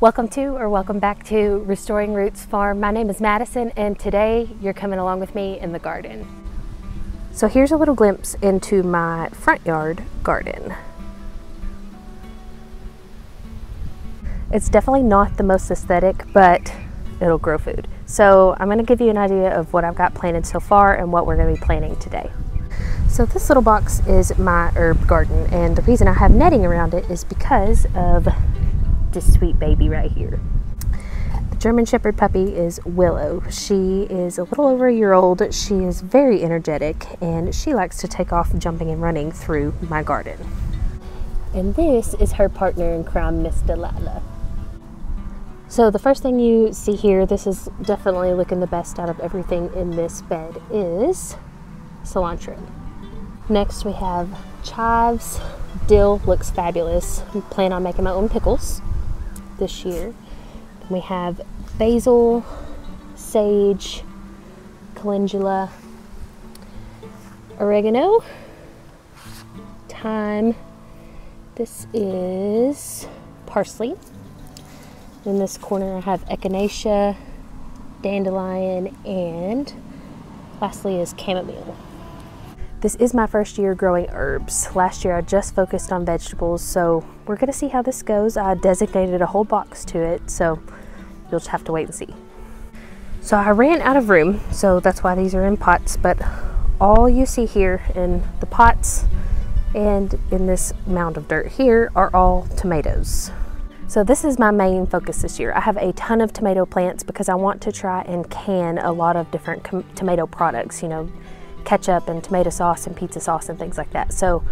Welcome to or welcome back to Restoring Roots Farm. My name is Madison and today you're coming along with me in the garden. So here's a little glimpse into my front yard garden. It's definitely not the most aesthetic, but it'll grow food. So I'm gonna give you an idea of what I've got planted so far and what we're gonna be planting today. So this little box is my herb garden and the reason I have netting around it is because of this sweet baby right here. The German Shepherd puppy is Willow. She is a little over a year old. She is very energetic and she likes to take off jumping and running through my garden. And this is her partner in crime, Miss Delilah. So the first thing you see here, this is definitely looking the best out of everything in this bed, is cilantro. Next we have chives. Dill looks fabulous. I plan on making my own pickles this year. We have basil, sage, calendula, oregano, thyme. This is parsley. In this corner I have echinacea, dandelion, and lastly is chamomile. This is my first year growing herbs. Last year I just focused on vegetables, so we're gonna see how this goes. I designated a whole box to it, so you'll just have to wait and see. So I ran out of room, so that's why these are in pots, but all you see here in the pots and in this mound of dirt here are all tomatoes. So this is my main focus this year. I have a ton of tomato plants because I want to try and can a lot of different tomato products, you know, ketchup and tomato sauce and pizza sauce and things like that. So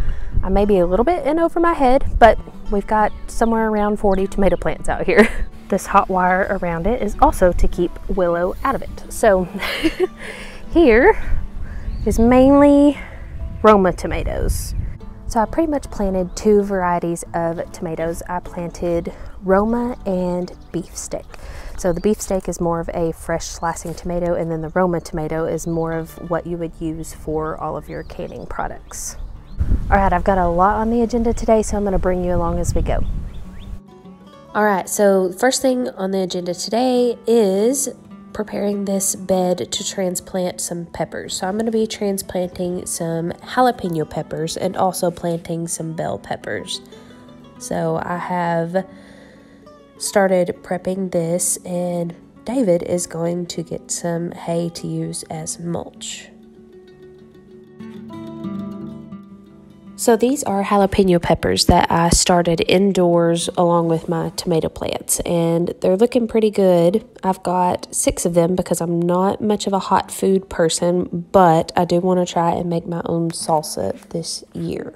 I may be a little bit in over my head, but we've got somewhere around 40 tomato plants out here. this hot wire around it is also to keep willow out of it. So here is mainly Roma tomatoes. So I pretty much planted two varieties of tomatoes. I planted Roma and beefsteak. So the beefsteak is more of a fresh slicing tomato and then the Roma tomato is more of what you would use for all of your canning products. All right, I've got a lot on the agenda today, so I'm gonna bring you along as we go. All right, so first thing on the agenda today is preparing this bed to transplant some peppers. So I'm going to be transplanting some jalapeno peppers and also planting some bell peppers. So I have started prepping this and David is going to get some hay to use as mulch. So these are jalapeno peppers that I started indoors along with my tomato plants and they're looking pretty good. I've got six of them because I'm not much of a hot food person, but I do want to try and make my own salsa this year.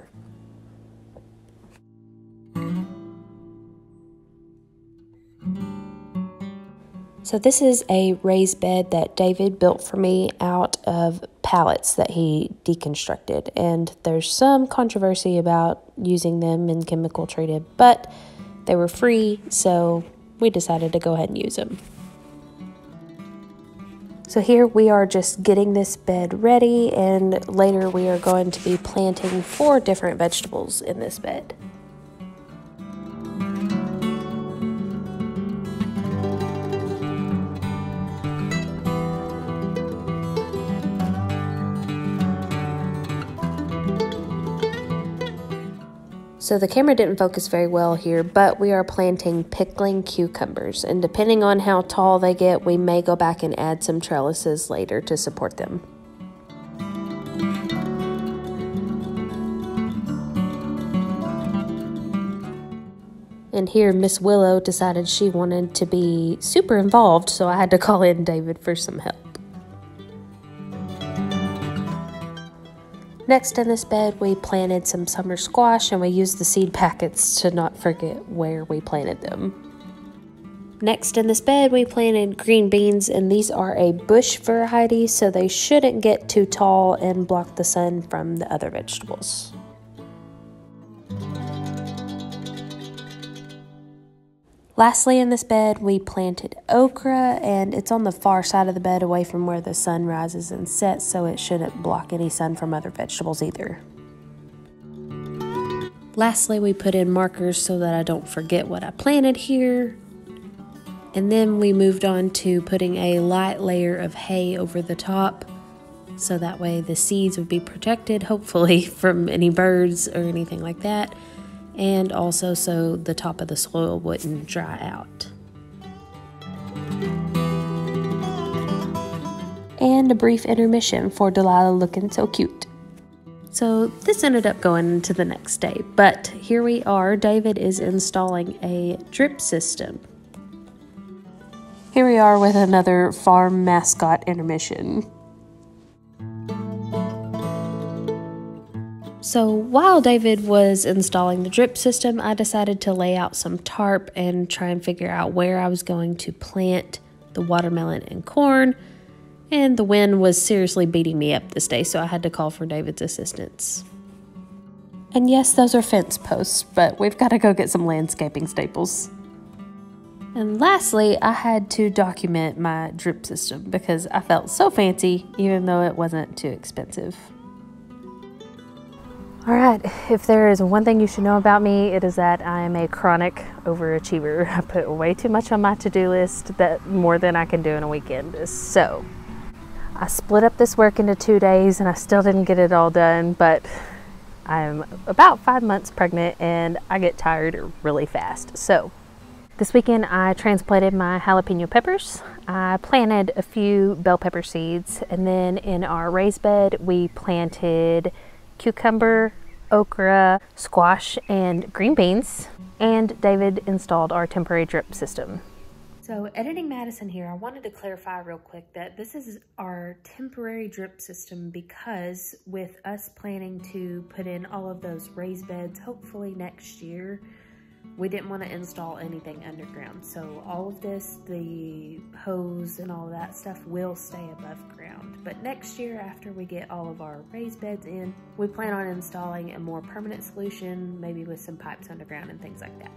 So this is a raised bed that David built for me out of pallets that he deconstructed. And there's some controversy about using them in chemical treated, but they were free, so we decided to go ahead and use them. So here we are just getting this bed ready and later we are going to be planting four different vegetables in this bed. So the camera didn't focus very well here, but we are planting pickling cucumbers. And depending on how tall they get, we may go back and add some trellises later to support them. And here, Miss Willow decided she wanted to be super involved, so I had to call in David for some help. Next in this bed, we planted some summer squash and we used the seed packets to not forget where we planted them. Next in this bed, we planted green beans, and these are a bush variety, so they shouldn't get too tall and block the sun from the other vegetables. Lastly, in this bed, we planted okra, and it's on the far side of the bed away from where the sun rises and sets, so it shouldn't block any sun from other vegetables either. Lastly, we put in markers so that I don't forget what I planted here. And then we moved on to putting a light layer of hay over the top so that way the seeds would be protected, hopefully, from any birds or anything like that, and also so the top of the soil wouldn't dry out. And a brief intermission for Delilah looking so cute. So this ended up going into the next day, but here we are. David is installing a drip system. Here we are with another farm mascot intermission. So while David was installing the drip system, I decided to lay out some tarp and try and figure out where I was going to plant the watermelon and corn and the wind was seriously beating me up this day, so I had to call for David's assistance. And yes, those are fence posts, but we've got to go get some landscaping staples. And lastly, I had to document my drip system because I felt so fancy, even though it wasn't too expensive. All right, if there is one thing you should know about me, it is that I am a chronic overachiever. I put way too much on my to do list, that more than I can do in a weekend. So, I split up this work into two days and I still didn't get it all done, but I'm about five months pregnant and I get tired really fast. So this weekend I transplanted my jalapeno peppers. I planted a few bell pepper seeds and then in our raised bed we planted cucumber, okra, squash, and green beans. And David installed our temporary drip system. So editing Madison here, I wanted to clarify real quick that this is our temporary drip system because with us planning to put in all of those raised beds, hopefully next year, we didn't want to install anything underground. So all of this, the hose and all that stuff will stay above ground. But next year, after we get all of our raised beds in, we plan on installing a more permanent solution, maybe with some pipes underground and things like that.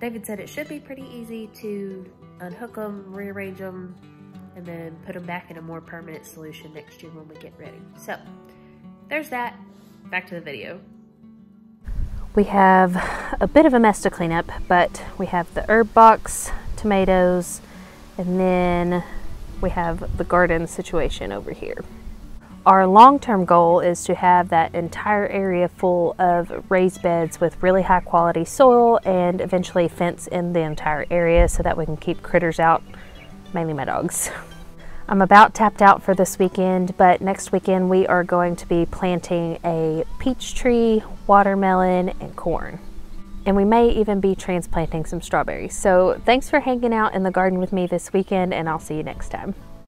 David said it should be pretty easy to unhook them, rearrange them, and then put them back in a more permanent solution next year when we get ready. So there's that. Back to the video. We have a bit of a mess to clean up, but we have the herb box, tomatoes, and then we have the garden situation over here. Our long-term goal is to have that entire area full of raised beds with really high quality soil and eventually fence in the entire area so that we can keep critters out, mainly my dogs. I'm about tapped out for this weekend, but next weekend we are going to be planting a peach tree, watermelon, and corn. And we may even be transplanting some strawberries. So thanks for hanging out in the garden with me this weekend and I'll see you next time.